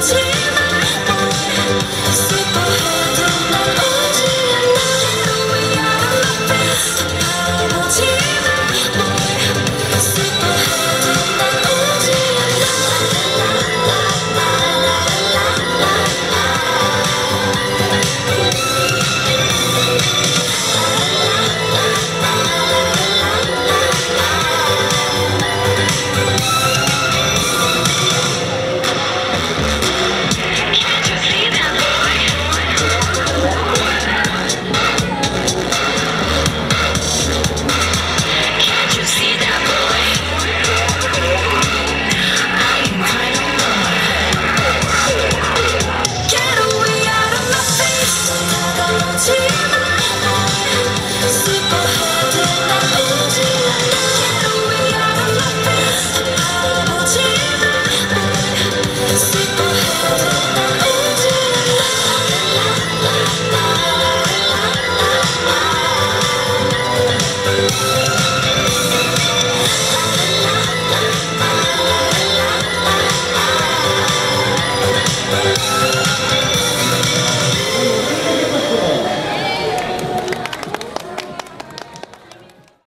지 幸せ